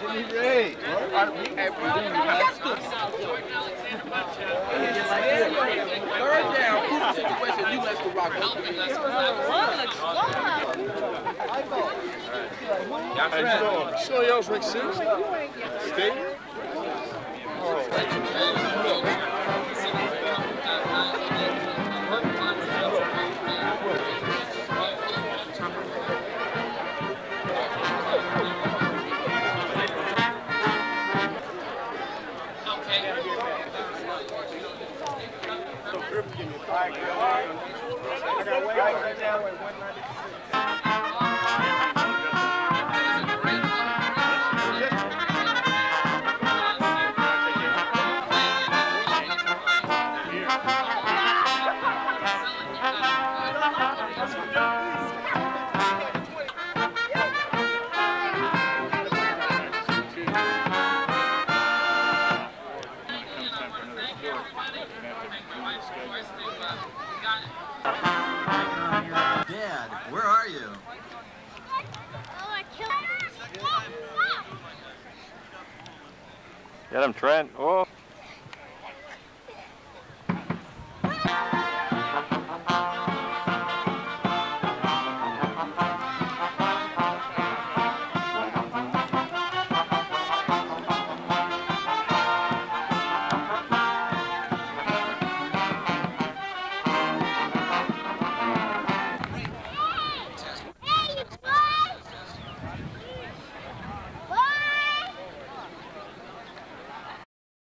Jimmy Ray. Third down, crucial situation, you rock How you doing? Sure, y'all's Rick Six. I got way down with 196. God, where are you? Get him, Trent. Oh.